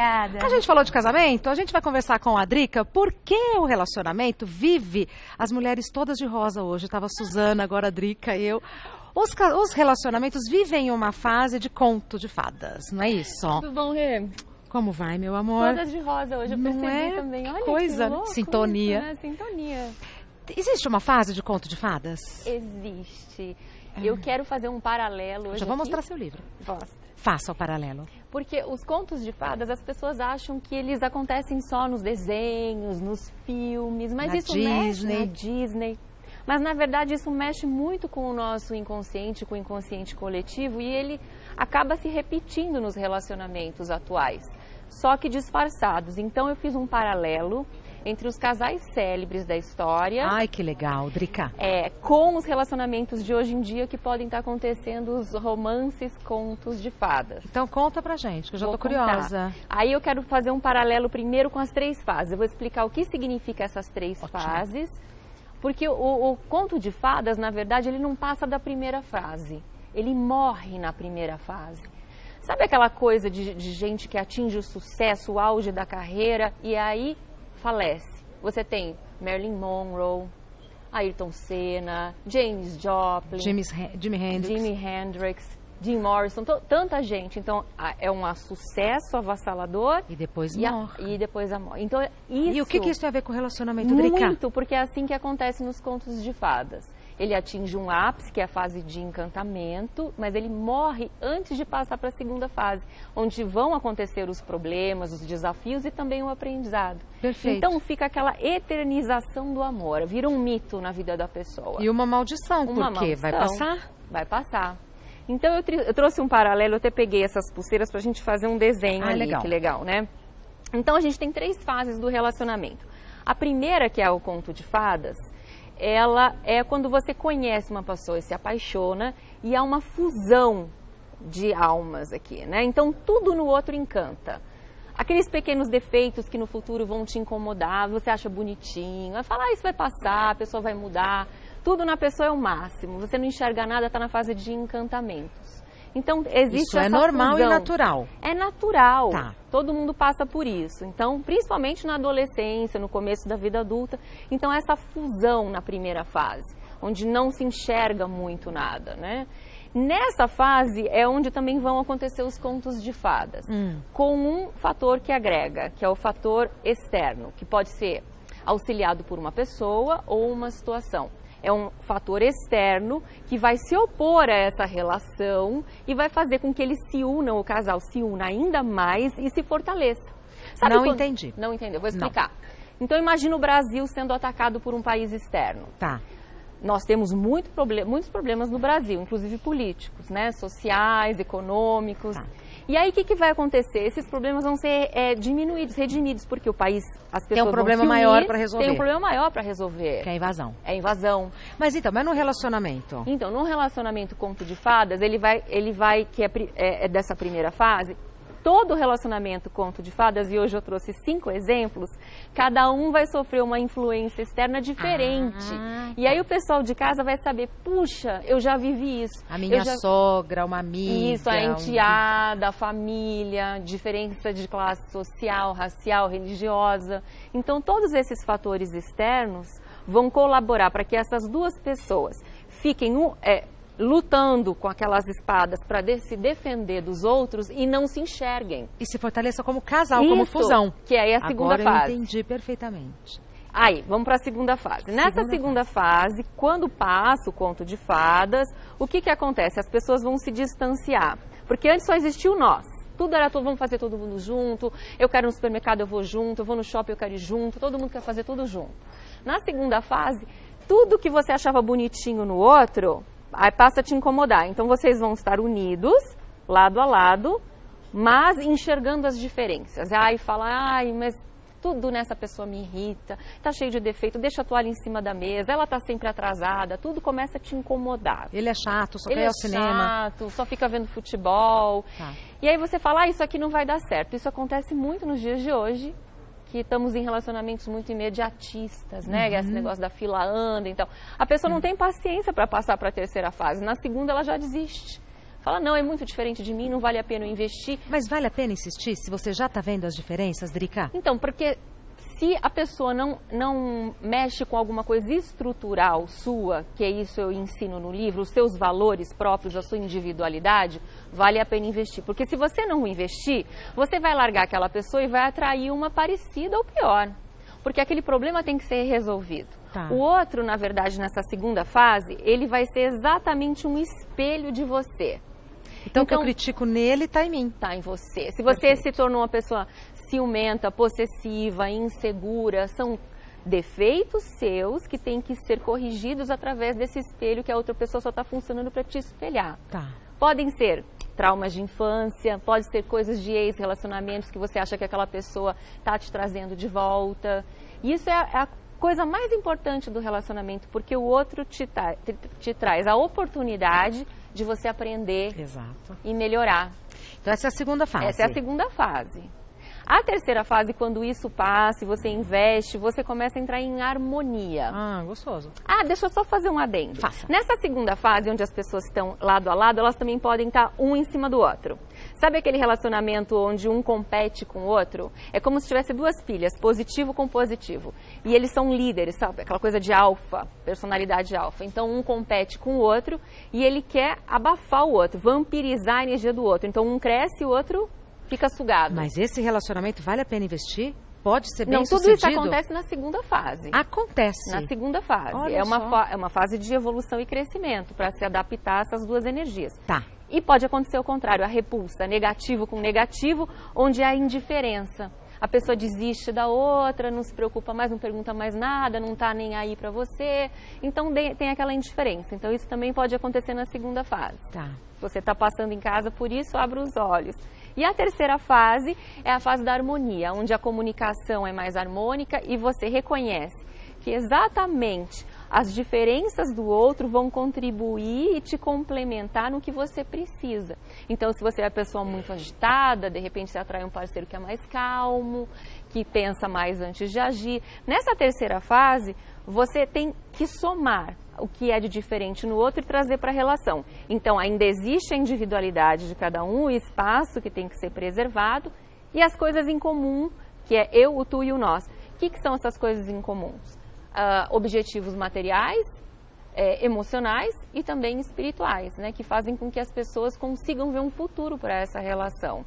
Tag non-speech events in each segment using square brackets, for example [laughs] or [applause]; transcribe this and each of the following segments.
Obrigada. A gente falou de casamento, a gente vai conversar com a Drica por que o relacionamento vive as mulheres todas de rosa hoje. Tava a Suzana, agora a Drica e eu. Os, os relacionamentos vivem uma fase de conto de fadas, não é isso? Tudo bom, Rê? Como vai, meu amor? Todas de rosa hoje, eu Não percebi é? também. Olha Coisa, que louco sintonia. Isso, né? Sintonia. Existe uma fase de conto de fadas? Existe. Eu quero fazer um paralelo hoje Já vou aqui. mostrar seu livro. Mostra. Faça o paralelo. Porque os contos de fadas, as pessoas acham que eles acontecem só nos desenhos, nos filmes, mas Na isso mexe Disney. na Disney. Mas na verdade isso mexe muito com o nosso inconsciente, com o inconsciente coletivo e ele acaba se repetindo nos relacionamentos atuais, só que disfarçados. Então eu fiz um paralelo entre os casais célebres da história Ai, que legal, Drica. é, com os relacionamentos de hoje em dia que podem estar acontecendo os romances, contos de fadas. Então conta pra gente, que eu já Vou tô curiosa. contar. Aí eu quero fazer um paralelo primeiro com as três fases. Eu vou explicar o que significa essas três Ótimo. fases. Porque o, o conto de fadas, na verdade, ele não passa da primeira fase. Ele morre na primeira fase. Sabe aquela coisa de, de gente que atinge o sucesso, o auge da carreira e aí falece? Você tem Marilyn Monroe, Ayrton Senna, James Joplin, Jimmy, Jimi Hendrix. Jimi Hendrix, Jim Morrison, tanta gente. Então, é um sucesso avassalador E depois e, a- e depois a morte. Então, isso... E o que, que isso tem a ver com o relacionamento, Drica? Muito, porque é assim que acontece nos contos de fadas. Ele atinge um ápice, que é a fase de encantamento, mas ele morre antes de passar para a segunda fase, onde vão acontecer os problemas, os desafios e também o aprendizado. Perfeito. Então fica aquela eternização do amor, vira um mito na vida da pessoa. E uma maldição, Uma por quê? Vai maldição. passar? Vai passar. Então eu, eu trouxe um paralelo, eu até peguei essas pulseiras para a gente fazer um desenho Ah, ali, legal. que legal, né? Então a gente tem três fases do relacionamento. A primeira, que é o conto de fadas, ela é quando você conhece uma pessoa e se apaixona e há uma fusão de almas aqui, né? Então tudo no outro encanta. Aqueles pequenos defeitos que no futuro vão te incomodar, você acha bonitinho, vai falar, ah, isso vai passar, a pessoa vai mudar. Tudo na pessoa é o máximo. Você não enxerga nada, está na fase de encantamentos. Então existe Isso é essa normal e fusão. natural. É natural. Tá. Todo mundo passa por isso. Então, principalmente na adolescência, no começo da vida adulta. Então, essa fusão na primeira fase, onde não se enxerga muito nada, né? Nessa fase é onde também vão acontecer os contos de fadas, Hum. com um fator que agrega, que é o fator externo, que pode ser auxiliado por uma pessoa ou uma situação. É um fator externo que vai se opor a essa relação e vai fazer com que eles se unam, o casal se una ainda mais e se fortaleça. Não entendi. Não entendeu, vou Não. explicar. Então imagina o Brasil sendo atacado por um país externo. Tá. Nós temos muito proble- muitos problemas no Brasil, inclusive políticos, né? sociais, econômicos. Tá. E aí o que, que vai acontecer? Esses problemas vão ser é, diminuídos, redimidos, porque o país, as pessoas um vão problema se unir, maior pra resolver. Tem um problema maior para resolver. Que é a invasão. É a invasão. Mas então, mas no relacionamento? Então, no relacionamento conto de fadas, ele vai, ele vai que é, é- é dessa primeira fase, todo relacionamento conto de fadas, e hoje eu trouxe cinco exemplos, cada um vai sofrer uma influência externa diferente. Ah, e aí o pessoal de casa vai saber, puxa, eu já vivi isso. A minha já... sogra, uma amiga. Isso, a um- enteada, a família, diferença de classe social, racial, religiosa. Então, todos esses fatores externos vão colaborar para que essas duas pessoas fiquem um, é, lutando com aquelas espadas para se defender dos outros e não se enxerguem. E se fortaleça como casal, como Isso, fusão. Que aí é a segunda Agora fase. eu entendi perfeitamente. Aí, vamos para a segunda fase. Nessa Segunda segunda fase, quando passa o conto de fadas, o que, que acontece? As pessoas vão se distanciar. Porque antes só existia o nós. Tudo era, todo, vamos fazer todo mundo junto, eu quero no supermercado, eu vou junto, eu vou no shopping, eu quero ir junto, todo mundo quer fazer tudo junto. Na segunda fase, tudo que você achava bonitinho no outro, passa a te incomodar. Então vocês vão estar unidos, lado a lado, mas enxergando as diferenças. Aí fala, ai, mas tudo nessa pessoa me irrita, tá cheio de defeito, deixa a toalha em cima da mesa, ela tá sempre atrasada, tudo começa a te incomodar. Ele é chato, só Ele quer é ao cinema. chato, só fica vendo futebol. Tá. E aí você fala, ah, isso aqui não vai dar certo. Isso acontece muito nos dias de hoje, que estamos em relacionamentos muito imediatistas, né? Uhum. Esse negócio da fila anda, então. A pessoa não tem paciência para passar para a terceira fase. Na segunda ela já desiste. Fala, não, é muito diferente de mim, não vale a pena investir. Mas vale a pena insistir se você já está vendo as diferenças, Drica? Então, porque se a pessoa não, não mexe com alguma coisa estrutural sua, que é isso eu ensino no livro, os seus valores próprios, a sua individualidade, vale a pena investir. Porque se você não investir, você vai largar aquela pessoa e vai atrair uma parecida ou pior. Porque aquele problema tem que ser resolvido. Tá. O outro, na verdade, nessa segunda fase, ele vai ser exatamente um espelho de você. Então, então o que eu então, critico nele está em mim. Está em você. Se você Perfeito. se tornou uma pessoa ciumenta, possessiva, insegura, são defeitos seus que têm que ser corrigidos através desse espelho que a outra pessoa só está funcionando para te espelhar. Tá. Podem ser traumas de infância, pode ser coisas de ex-relacionamentos que você acha que aquela pessoa está te trazendo de volta. E isso é a coisa mais importante do relacionamento, porque o outro te, te, te traz a oportunidade de você aprender Exato. e melhorar. Então essa é a segunda fase. Essa é a segunda fase. A terceira fase, quando isso passa e você investe, você começa a entrar em harmonia. Ah, gostoso. Ah, deixa eu só fazer um adendo. Faça. Nessa segunda fase, onde as pessoas estão lado a lado, elas também podem estar um em cima do outro. Sabe aquele relacionamento onde um compete com o outro? É como se tivesse duas pilhas, positivo com positivo. E eles são líderes, sabe? Aquela coisa de alfa, personalidade alfa. Então um compete com o outro e ele quer abafar o outro, vampirizar a energia do outro. Então um cresce e o outro fica sugado. Mas esse relacionamento vale a pena investir? Pode ser bem Não, tudo isso acontece na segunda fase. Acontece. Na segunda fase. Olha é uma, é uma fase de evolução e crescimento para se adaptar a essas duas energias. Tá. E pode acontecer o contrário, a repulsa, negativo com negativo, onde há indiferença. A pessoa desiste da outra, não se preocupa mais, não pergunta mais nada, não está nem aí para você. Então tem aquela indiferença. Então isso também pode acontecer na segunda fase. Tá. Se você está passando em casa por isso, abra os olhos. E a terceira fase é a fase da harmonia, onde a comunicação é mais harmônica e você reconhece que exatamente as diferenças do outro vão contribuir e te complementar no que você precisa. Então, se você é uma pessoa muito agitada, de repente você atrai um parceiro que é mais calmo, que pensa mais antes de agir. Nessa terceira fase, você tem que somar o que é de diferente no outro e trazer para a relação. Então, ainda existe a individualidade de cada um, o espaço que tem que ser preservado e as coisas em comum, que é eu, o tu e o nós. O que, que são essas coisas em comuns? Uh, objetivos materiais, é, emocionais e também espirituais, né, que fazem com que as pessoas consigam ver um futuro para essa relação.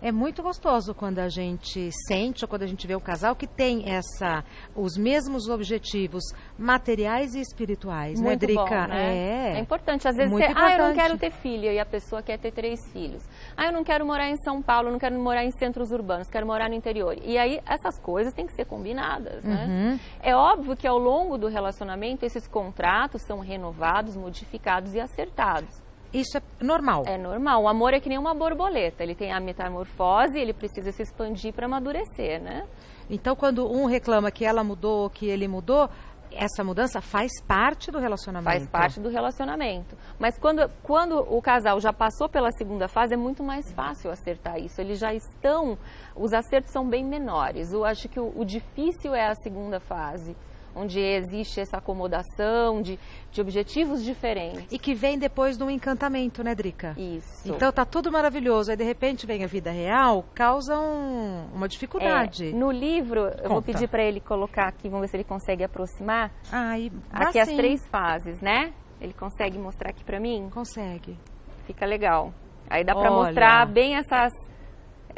É muito gostoso quando a gente sente ou quando a gente vê o casal que tem essa, os mesmos objetivos materiais e espirituais, né, muito né, Drica? Bom, né? É. é importante. Às vezes muito você, importante. ah, eu não quero ter filho e a pessoa quer ter três filhos. Ah, eu não quero morar em São Paulo, não quero morar em centros urbanos, quero morar no interior. E aí essas coisas têm que ser combinadas, né? Uhum. É óbvio que ao longo do relacionamento esses contratos são renovados, modificados e acertados. Isso é normal? É normal. O amor é que nem uma borboleta. Ele tem a metamorfose, ele precisa se expandir para amadurecer, né? Então, quando um reclama que ela mudou, que ele mudou, essa mudança faz parte do relacionamento. Faz parte do relacionamento. Mas quando, quando o casal já passou pela segunda fase, é muito mais fácil acertar isso. Eles já estão, os acertos são bem menores. Eu acho que o, o difícil é a segunda fase onde existe essa acomodação de, de objetivos diferentes. E que vem depois de um encantamento, né, Drica? Isso. Então tá tudo maravilhoso, aí de repente vem a vida real, causa um, uma dificuldade. É, no livro, Conta. eu vou pedir para ele colocar aqui, vamos ver se ele consegue aproximar. Ah, e aqui as três fases, né? Ele consegue mostrar aqui para mim? Consegue. Fica legal. Aí dá para mostrar bem essas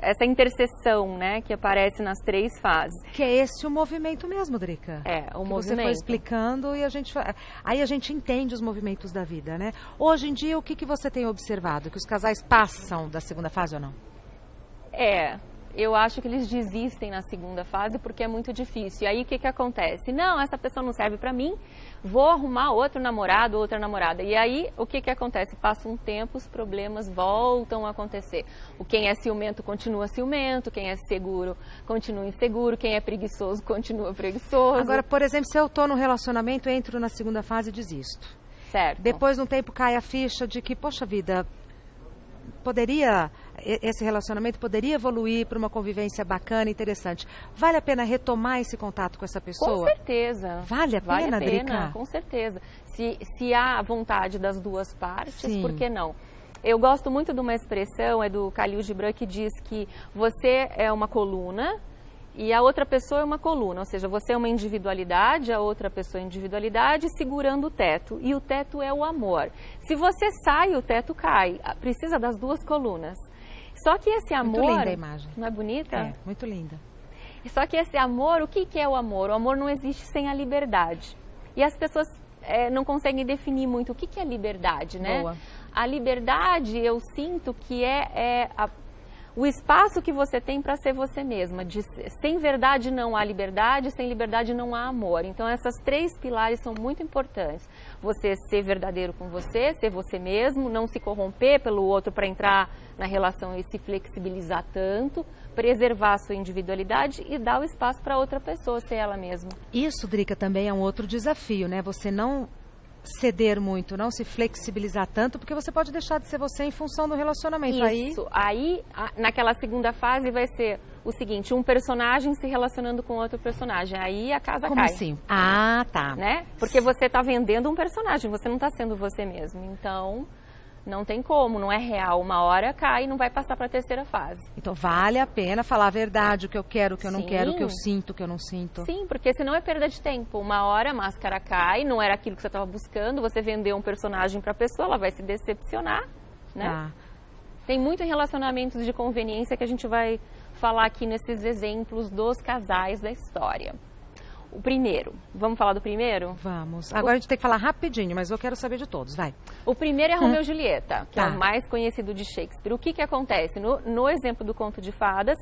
essa interseção, né, que aparece nas três fases. Que é esse o movimento mesmo, Drica. É, o que movimento. Você foi explicando e a gente aí a gente entende os movimentos da vida, né? Hoje em dia, o que, que você tem observado? Que os casais passam da segunda fase ou não? É, eu acho que eles desistem na segunda fase porque é muito difícil. E aí o que, que acontece? Não, essa pessoa não serve para mim, vou arrumar outro namorado, outra namorada. E aí o que, que acontece? Passa um tempo, os problemas voltam a acontecer. O quem é ciumento continua ciumento, quem é seguro continua inseguro, quem é preguiçoso continua preguiçoso. Agora, por exemplo, se eu estou no relacionamento, entro na segunda fase e desisto. Certo. Depois de um tempo cai a ficha de que, poxa vida, poderia esse relacionamento poderia evoluir para uma convivência bacana, interessante. Vale a pena retomar esse contato com essa pessoa? Com certeza. Vale a vale pena, a pena Com certeza. Se, se há vontade das duas partes, Sim. por que não? Eu gosto muito de uma expressão, é do Khalil Gibran, que diz que você é uma coluna e a outra pessoa é uma coluna, ou seja, você é uma individualidade, a outra pessoa é individualidade, segurando o teto. E o teto é o amor. Se você sai, o teto cai. Precisa das duas colunas. Só que esse amor. Muito linda a imagem. Não é bonita? É, muito linda. Só que esse amor, o que, que é o amor? O amor não existe sem a liberdade. E as pessoas é, não conseguem definir muito o que, que é liberdade, né? Boa. A liberdade, eu sinto que é, é a, o espaço que você tem para ser você mesma. De, sem verdade não há liberdade, sem liberdade não há amor. Então, essas três pilares são muito importantes. Você ser verdadeiro com você, ser você mesmo, não se corromper pelo outro para entrar na relação e se flexibilizar tanto preservar a sua individualidade e dar o espaço para outra pessoa ser ela mesma. Isso, Drica, também é um outro desafio, né? Você não ceder muito, não se flexibilizar tanto, porque você pode deixar de ser você em função do relacionamento. Isso. Aí, aí naquela segunda fase vai ser o seguinte, um personagem se relacionando com outro personagem. Aí a casa Como cai. assim? Ah, tá. Né? Porque você está vendendo um personagem, você não está sendo você mesmo. Então, não tem como, não é real. Uma hora cai e não vai passar para a terceira fase. Então vale a pena falar a verdade, o que eu quero, o que eu não Sim. quero, o que eu sinto, o que eu não sinto. Sim, porque senão é perda de tempo. Uma hora a máscara cai, não era aquilo que você estava buscando, você vendeu um personagem para a pessoa, ela vai se decepcionar, né? Tá. Tem muito relacionamentos de conveniência que a gente vai falar aqui nesses exemplos dos casais da história. O primeiro, vamos falar do primeiro? Vamos. Agora a gente tem que falar rapidinho, mas eu quero saber de todos. Vai. O primeiro é Romeu e Julieta, que é Tá. o mais conhecido de Shakespeare. O que, que acontece? No, no exemplo do conto de fadas,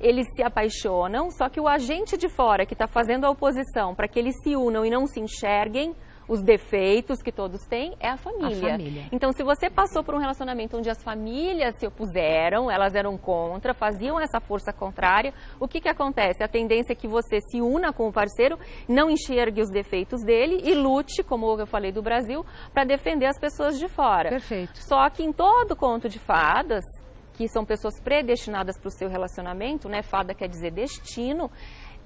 eles se apaixonam, só que o agente de fora que está fazendo a oposição para que eles se unam e não se enxerguem os defeitos que todos têm é a família. A família. Então, se você passou por um relacionamento onde as famílias se opuseram, elas eram contra, faziam essa força contrária, o que, que acontece? A tendência é que você se una com o parceiro, não enxergue os defeitos dele e lute, como eu falei do Brasil, para defender as pessoas de fora. Perfeito. Só que em todo conto de fadas, que são pessoas predestinadas para o seu relacionamento, né? Fada quer dizer destino.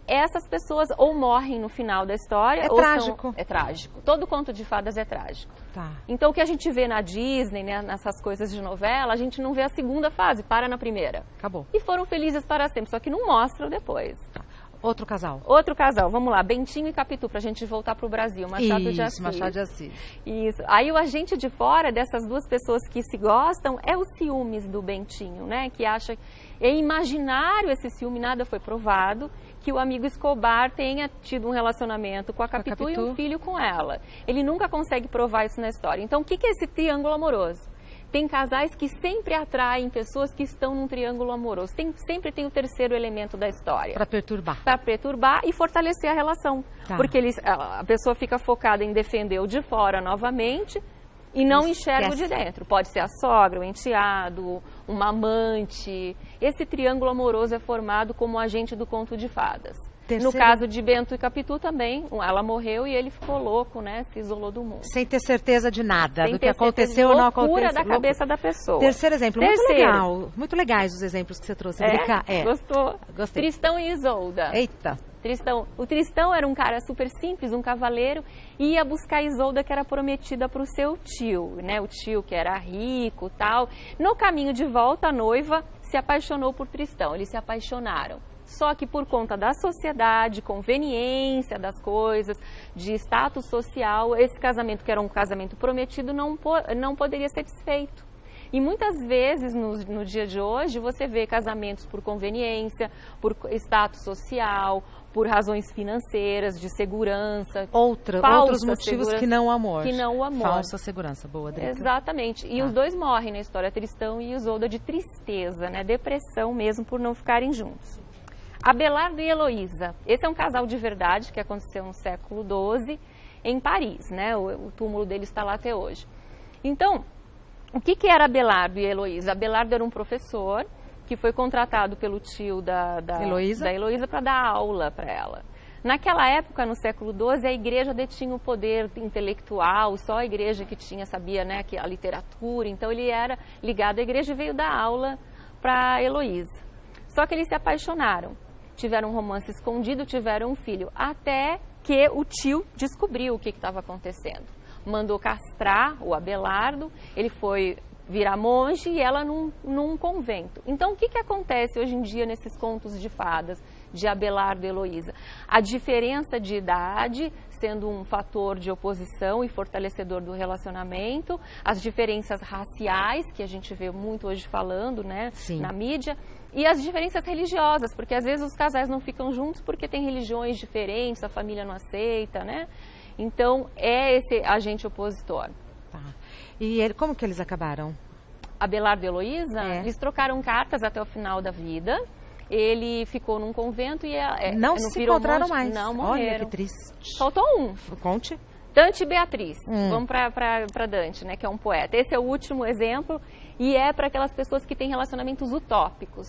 Essas pessoas ou morrem no final da história É ou trágico. são é trágico. Todo conto de fadas é trágico. Tá. Então o que a gente vê na Disney, né, nessas coisas de novela, a gente não vê a segunda fase, para na primeira. Acabou. E foram felizes para sempre, só que não mostra depois. Outro casal. Outro casal, vamos lá, Bentinho e Capitu, pra gente voltar pro Brasil, Machado de Isso, Assis. Machado de Assis. Isso. Aí o agente de fora dessas duas pessoas que se gostam é o ciúmes do Bentinho, né? Que acha é imaginário esse ciúme, nada foi provado que o amigo Escobar tenha tido um relacionamento com a Capitu, e Capitu. um filho com ela. Ele nunca consegue provar isso na história. Então, o que é esse triângulo amoroso? Tem casais que sempre atraem pessoas que estão num triângulo amoroso. Tem, sempre tem o terceiro elemento da história Pra perturbar. para perturbar e fortalecer a relação. Tá. Porque eles, a a pessoa fica focada em defender o de fora novamente e não enxerga o de dentro. Pode ser a sogra, o enteado, uma amante. Esse triângulo amoroso é formado como agente do conto de fadas. Terceiro- No caso de Bento e Capitu também, ela morreu e ele ficou louco, né? Se isolou do mundo. Sem ter certeza de nada, Sem do que aconteceu ou não loucura aconteceu. da Loucura. cabeça da pessoa. Terceiro exemplo, Terceiro. muito legal. Muito legais os exemplos que você trouxe. É? É. Gostou? Gostei. Tristão e Isolda. Eita. Tristão. O Tristão era um cara super simples, um cavaleiro, e ia buscar a Isolda, que era prometida para o seu tio, né? O tio que era rico tal. No caminho de volta, a noiva se apaixonou por Tristão. Eles se apaixonaram. Só que por conta da sociedade, conveniência das coisas, de status social, esse casamento, que era um casamento prometido, não, não poderia ser desfeito. E muitas vezes no, no dia de hoje você vê casamentos por conveniência, por status social, por razões financeiras, de segurança. Outra, outros motivos que não o amor. que não o amor. Falsa segurança. Boa, Drica. Exatamente. E Ah. os dois morrem na história, Tristão e Isolda, de tristeza, né? Depressão mesmo por não ficarem juntos. Abelardo e Heloísa. Esse é um casal de verdade que aconteceu no século XII em Paris, né? O, o túmulo deles está lá até hoje. Então, o que, que era Abelardo e Heloísa? Abelardo era um professor que foi contratado pelo tio da, da Heloísa? da Heloísa para dar aula para ela. Naquela época, no século XII, a igreja detinha o poder intelectual, só a igreja que tinha, sabia, né, que a literatura, então ele era ligado à igreja e veio dar aula para Heloísa. Só que eles se apaixonaram, tiveram um romance escondido, tiveram um filho, até que o tio descobriu o que estava acontecendo. Mandou castrar o Abelardo, ele foi virar monge e ela num, num convento. Então, o que, que acontece hoje em dia nesses contos de fadas de Abelardo e Heloísa? A diferença de idade sendo um fator de oposição e fortalecedor do relacionamento, as diferenças raciais, que a gente vê muito hoje falando né, Sim. na mídia, e as diferenças religiosas, porque às vezes os casais não ficam juntos porque tem religiões diferentes, a família não aceita, né? Então, é esse agente opositor. Tá. E ele, como que eles acabaram? Abelardo e Heloísa, É. eles trocaram cartas até o final da vida. Ele ficou num convento e é, não se encontraram mais. Não Olha morreram. que triste. Faltou um. Conte. Dante e Beatriz. Hum. Vamos para Dante, né, que é um poeta. Esse é o último exemplo e é para aquelas pessoas que têm relacionamentos utópicos.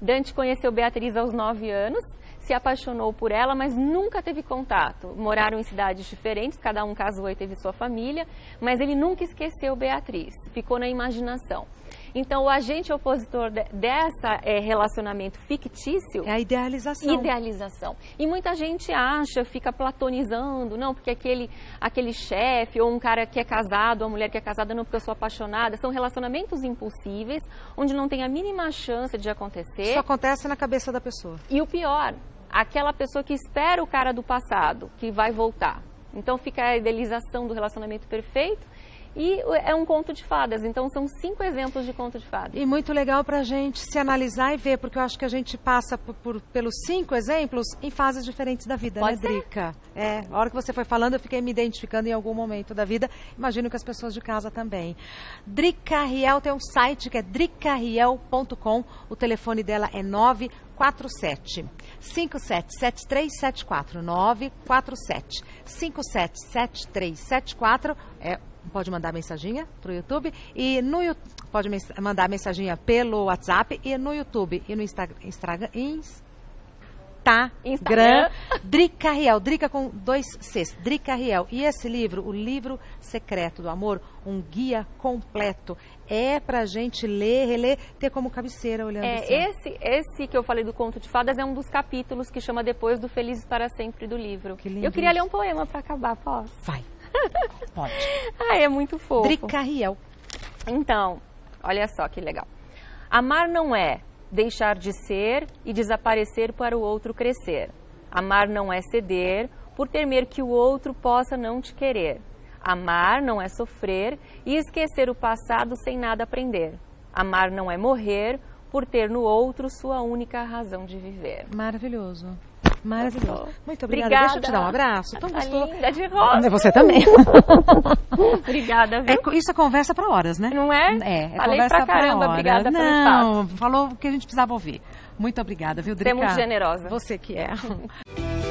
Dante conheceu Beatriz aos nove anos, se apaixonou por ela, mas nunca teve contato. Moraram em cidades diferentes, cada um casou e teve sua família, mas ele nunca esqueceu Beatriz, ficou na imaginação. Então, o agente opositor de, dessa é, relacionamento fictício É a idealização. idealização. E muita gente acha, fica platonizando, não, porque aquele, aquele chefe, ou um cara que é casado, ou uma mulher que é casada, não, porque eu sou apaixonada. São relacionamentos impossíveis, onde não tem a mínima chance de acontecer. Isso acontece na cabeça da pessoa. E o pior, aquela pessoa que espera o cara do passado, que vai voltar. Então fica a idealização do relacionamento perfeito. E é um conto de fadas, então são cinco exemplos de conto de fadas. E muito legal para a gente se analisar e ver, porque eu acho que a gente passa por, por- pelos cinco exemplos em fases diferentes da vida, Pode né, ser. Drica? É, a hora que você foi falando, eu fiquei me identificando em algum momento da vida. Imagino que as pessoas de casa também. Drica Riel tem um site que é dricarriel.com. O telefone dela é 947 577374 947 577374 é Pode mandar mensaginha pro YouTube e no pode mandar mensaginha pelo WhatsApp e no YouTube e no Instagram, Instagram, Instagram, Instagram. Drica Riel, Drica com dois Cs, Drica Riel. E esse livro, o livro secreto do amor, um guia completo, é pra gente ler, reler, ter como cabeceira olhando assim. É, esse, esse que eu falei do conto de fadas é um dos capítulos que chama Depois do Felizes para Sempre do livro. Que lindo eu queria ler um poema para acabar, posso? Vai. [laughs] Pode. Ai, é muito fofo. Drica Riel. Então, olha só que legal. Amar não é deixar de ser e desaparecer para o outro crescer. Amar não é ceder por temer que o outro possa não te querer. Amar não é sofrer e esquecer o passado sem nada aprender. Amar não é morrer por ter no outro sua única razão de viver. Maravilhoso. Maravilhoso. Muito obrigada. Obrigada. Deixa eu te dar um abraço. Tão Tá gostoso. linda de rosa. Você também. [laughs] Obrigada, viu? É, isso é conversa para horas, né? Não é? É, é Falei conversa pra caramba, horas. obrigada pelo Não, falou o que a gente precisava ouvir. Muito obrigada, viu, Você Drica? é muito generosa. Você que é. [laughs]